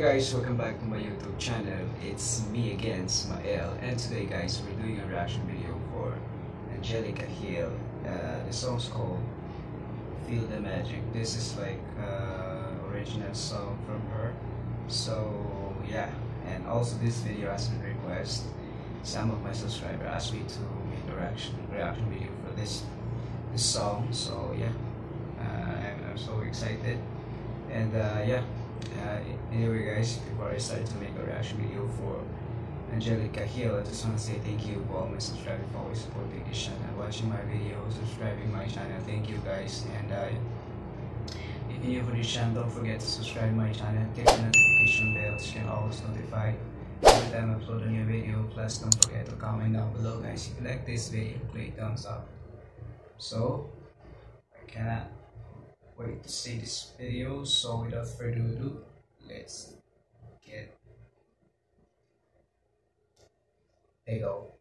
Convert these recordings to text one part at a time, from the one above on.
guys, welcome back to my YouTube channel. It's me again, Esmail, and today guys, we're doing a reaction video for Angelica Hale. Uh, the song's called Feel the Magic. This is like uh, original song from her. So yeah, and also this video has been requested. Some of my subscribers asked me to make a reaction reaction video for this this song. So yeah, uh, I'm, I'm so excited, and uh, yeah. Uh, anyway guys, before I start to make a reaction video for Angelica Hale, I just want to say thank you for all my subscribers for always supporting this channel, watching my videos, subscribing my channel. Thank you guys. And uh, if you're new for this channel, don't forget to subscribe my channel, click the notification bell so you can always notify every time I upload a new video. Plus, don't forget to comment down below guys if you like this video, click thumbs up. So, I cannot wait to see this video. So without further ado let's get they go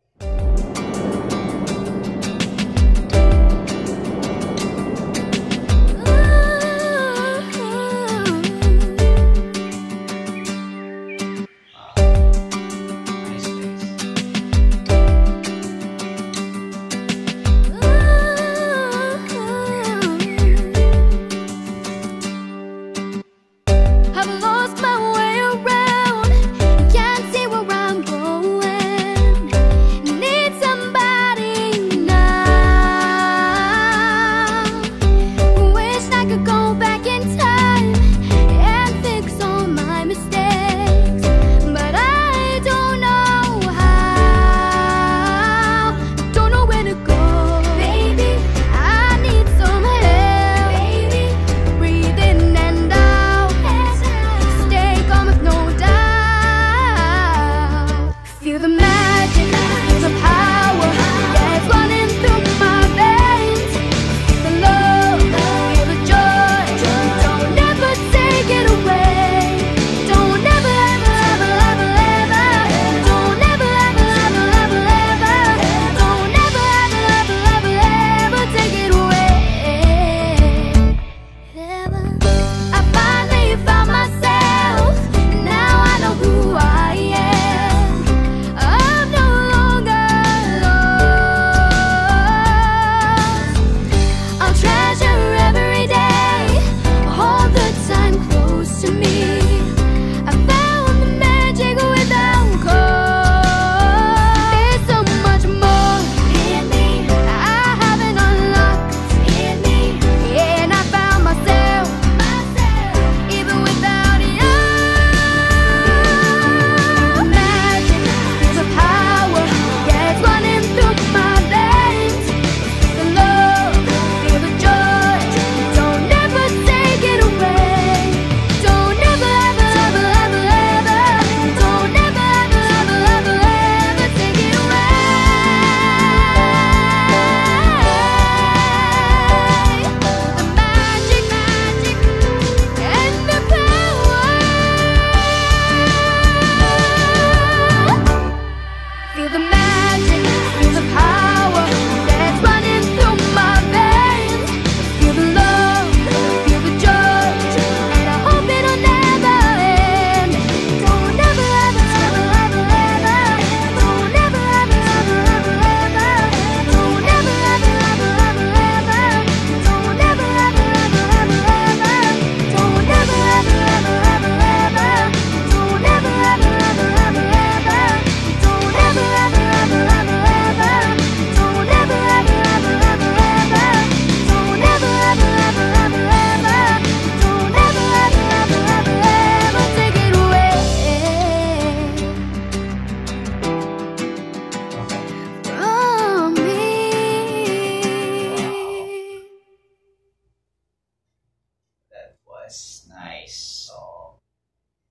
nice song.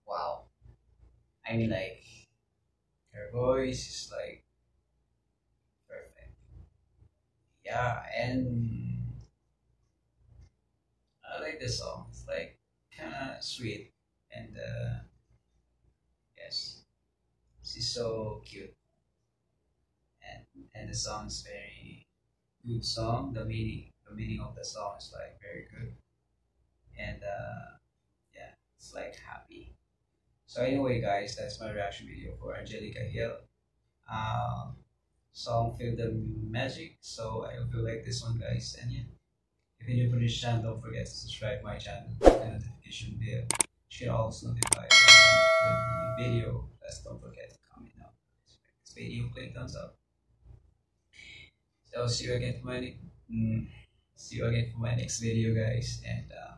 Wow. I mean like her voice is like perfect. Yeah, and I like the song. It's like kinda sweet and uh yes. She's so cute. And and the song is very good song. The meaning the meaning of the song is like very good and uh, like happy. So anyway, guys, that's my reaction video for Angelica Hale. Um, song Feel the Magic. So I hope you like this one, guys. And yeah, if you're new for this channel, don't forget to subscribe my channel, and notification bell. You also notify the video. Plus, don't forget to comment down. This video, click thumbs up. So see you again for my mm, see you again for my next video, guys, and uh,